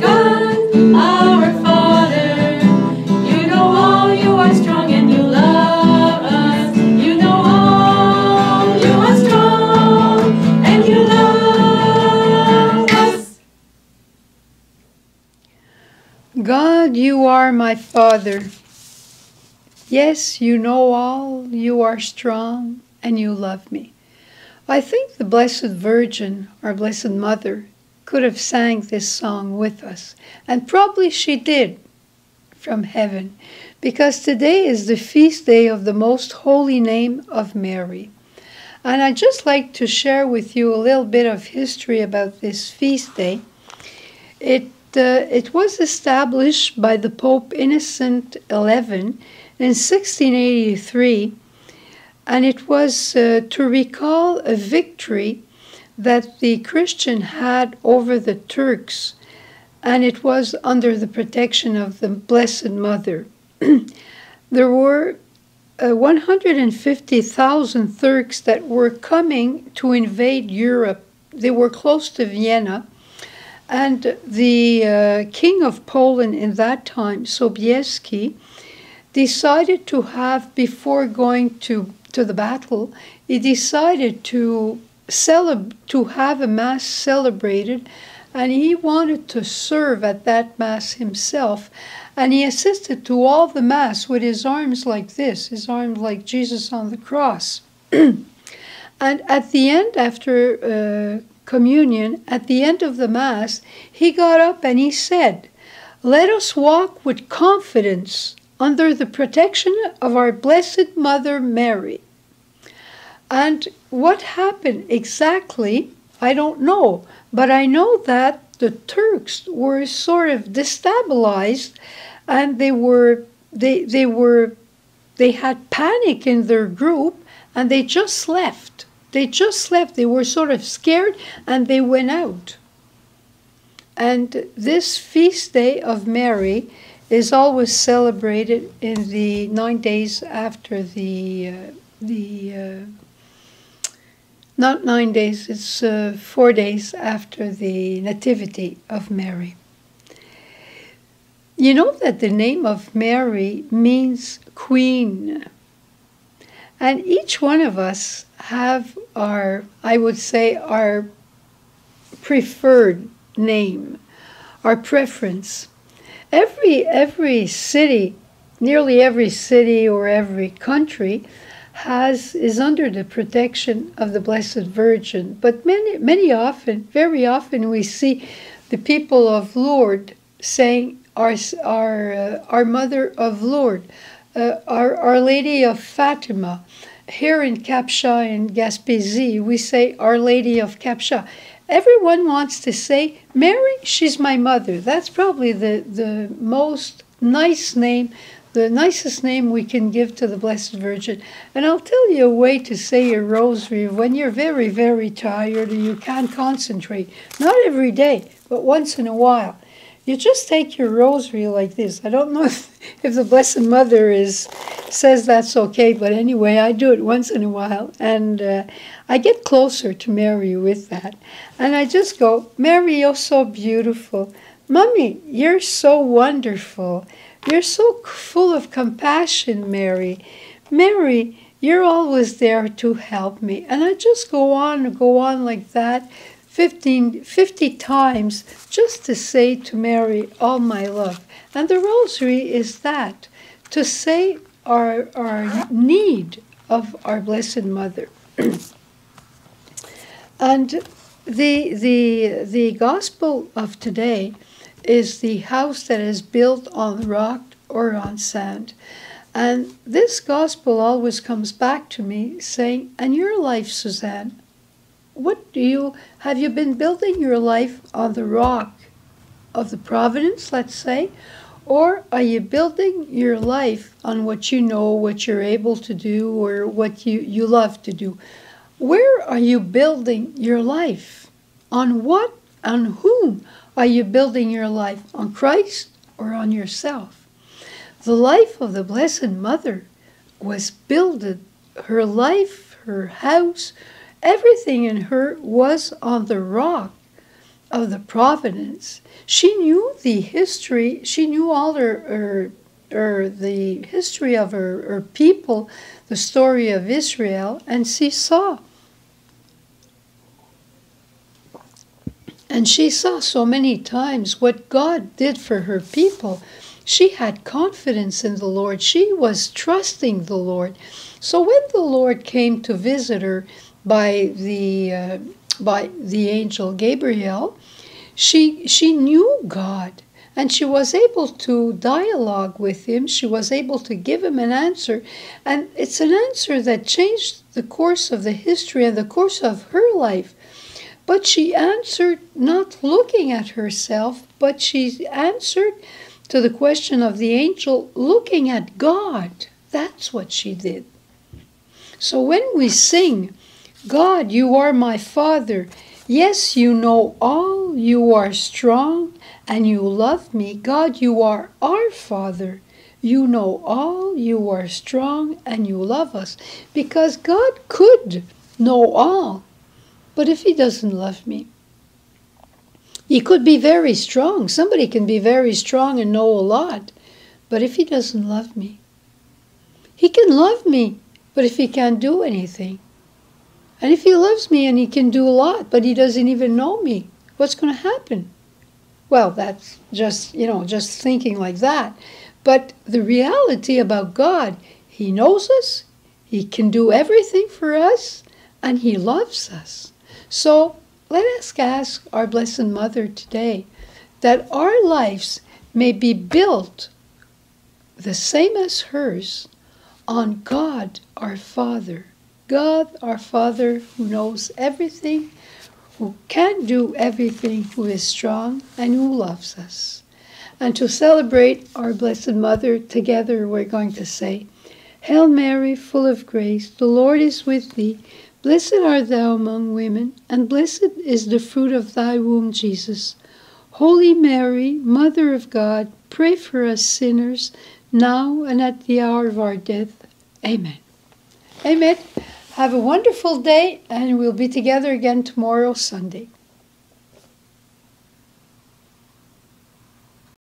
God, our Father, you know all, you are strong and you love us. You know all, you are strong and you love us. God, you are my Father. Yes, you know all, you are strong, and you love me. I think the Blessed Virgin, our Blessed Mother, could have sang this song with us, and probably she did from heaven, because today is the feast day of the most holy name of Mary. And I'd just like to share with you a little bit of history about this feast day. It, uh, it was established by the Pope Innocent XI in 1683, and it was uh, to recall a victory that the Christian had over the Turks, and it was under the protection of the Blessed Mother. there were uh, 150,000 Turks that were coming to invade Europe. They were close to Vienna. And the uh, king of Poland in that time, Sobieski, decided to have, before going to, to the battle, he decided to, celeb- to have a mass celebrated and he wanted to serve at that mass himself. And he assisted to all the mass with his arms like this, his arms like Jesus on the cross. and at the end, after uh, communion, at the end of the mass, he got up and he said, Let us walk with confidence under the protection of our Blessed Mother Mary. And what happened exactly, I don't know, but I know that the Turks were sort of destabilized and they were they they were they had panic in their group and they just left. They just left. They were sort of scared and they went out. And this feast day of Mary is always celebrated in the nine days after the uh, the uh, not nine days. It's uh, four days after the nativity of Mary. You know that the name of Mary means queen. And each one of us have our, I would say, our preferred name, our preference. Every every city, nearly every city or every country has is under the protection of the Blessed Virgin. But many many often, very often we see the people of Lourdes saying our our uh, our mother of Lourdes, uh, our Our Lady of Fatima. Here in Cap-Chat in Gaspésie, we say Our Lady of Cap-Chat. Everyone wants to say Mary. She's my mother. That's probably the the most nice name. The nicest name we can give to the Blessed Virgin. And I'll tell you a way to say your rosary when you're very, very tired or you can't concentrate. Not every day, but once in a while you just take your rosary like this. I don't know if, if the Blessed Mother is says that's okay, but anyway, I do it once in a while, and uh, I get closer to Mary with that, and I just go, Mary, you're so beautiful, Mummy, you're so wonderful, you're so full of compassion, Mary, Mary. You're always there to help me. And I just go on and go on like that 15, 50 times just to say to Mary all my love. And the rosary is that to say our, our need of our Blessed Mother. and the, the, the gospel of today is the house that is built on rock or on sand. And this gospel always comes back to me saying, And your life, Suzanne, what do you have you been building your life on the rock of the providence, let's say, or are you building your life on what you know, what you're able to do, or what you, you love to do? Where are you building your life? On what, on whom are you building your life? On Christ or on yourself? The life of the Blessed Mother was builded, her life, her house, everything in her was on the rock of the providence. She knew the history, she knew all her, her, her the history of her, her people, the story of Israel, and she saw. And she saw so many times what God did for her people. She had confidence in the Lord. She was trusting the Lord. So when the Lord came to visit her by the uh, by the angel Gabriel, she she knew God and she was able to dialogue with him. She was able to give him an answer, and it's an answer that changed the course of the history and the course of her life. But she answered not looking at herself, but she answered to the question of the angel looking at God. That's what she did. So when we sing, God, you are my Father, yes, you know all, you are strong, and you love me. God, you are our Father. You know all, you are strong, and you love us. Because God could know all. But if he doesn't love me, he could be very strong. Somebody can be very strong and know a lot. But if he doesn't love me, he can love me, but if he can't do anything, and if he loves me and he can do a lot, but he doesn't even know me, what's going to happen? Well, that's just, you know, just thinking like that. But the reality about God, he knows us, he can do everything for us, and he loves us. So let us ask our Blessed Mother today that our lives may be built the same as hers on God our Father. God our Father who knows everything, who can do everything, who is strong, and who loves us. And to celebrate our Blessed Mother together, we're going to say, Hail Mary, full of grace, the Lord is with thee. Blessed art thou among women, and blessed is the fruit of thy womb, Jesus. Holy Mary, Mother of God, pray for us sinners, now and at the hour of our death. Amen. Amen. Have a wonderful day, and we'll be together again tomorrow, Sunday.